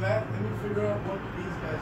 that, let me figure out what these guys